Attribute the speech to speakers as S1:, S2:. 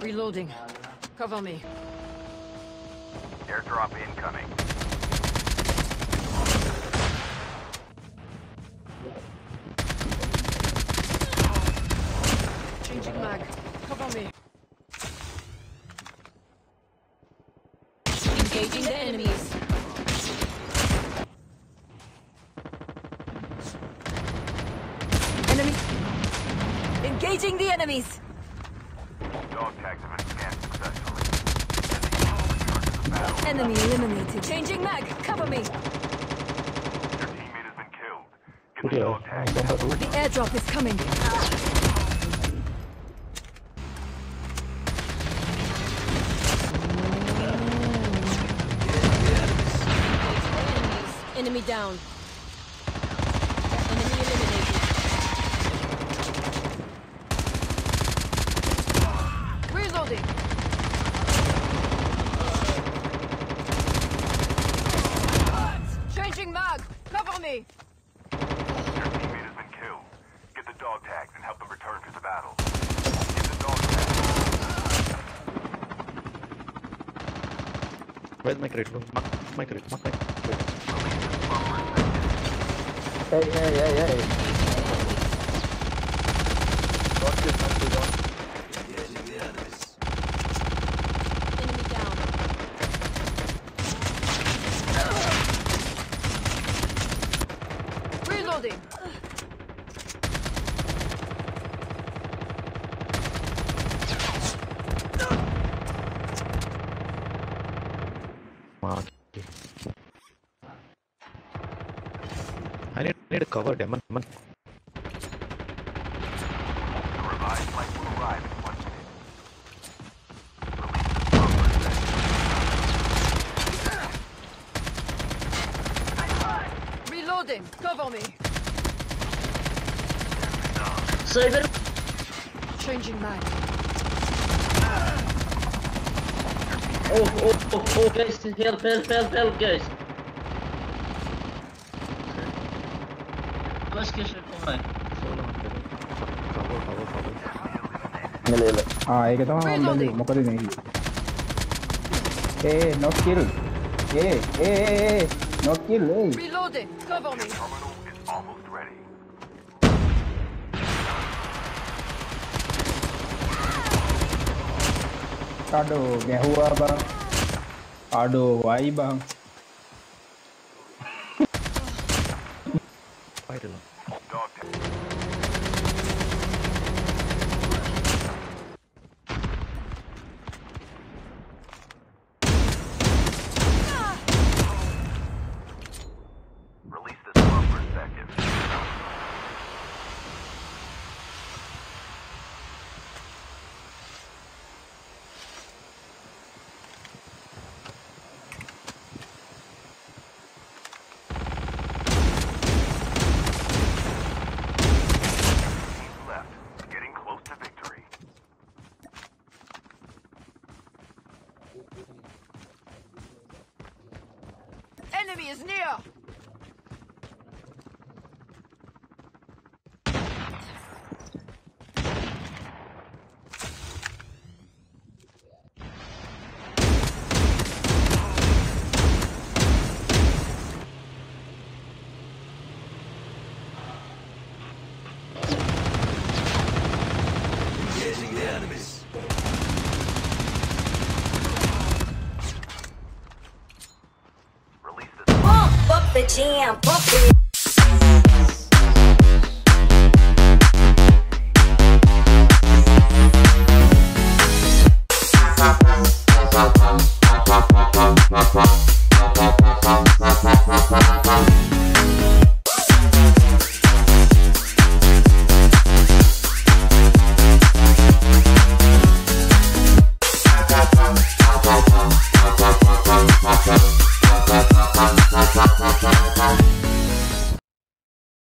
S1: Reloading. Cover me.
S2: Airdrop incoming.
S1: Changing mag. Cover me.
S3: Engaging the enemies.
S1: Enemy. Engaging the enemies.
S2: Dog tags have been scanned successfully.
S1: Enemy eliminated. Changing mag. Cover me.
S2: Your teammate has been killed. Get the
S4: Kuria,
S2: dog tags.
S4: bomba tu.
S1: The airdrop is coming.
S3: Enemy down. Enemy eliminated.
S1: Reloading. Changing mag. Cover me.
S2: Your teammate has been killed. Get the dog tags and help them return to the battle. Get the dog tags.
S4: Where's my crate? bro? Mark my crate. Mark my crate.
S5: Hey, hey, hey, hey.
S3: Enemy down.
S4: Mark. I need, need a cover, Demon. Demon.
S2: The revived flight will arrive in one minute.
S1: Reloading. Cover me.
S6: So I.
S1: Changing mag.
S6: Oh, oh, oh, oh, guys, help, help, help, help, guys. बस
S4: के on? को मैं ले
S5: ले हाँ ये कहता हूँ हम बंदी मौका दे देंगे ए no kill A A A no kill A
S1: reload cover me
S2: terminal is almost ready
S5: අඩෝ ගැහුවා බං. අඩෝ වයි බං.
S4: Fight
S1: Enemy is near.
S2: The
S7: jam.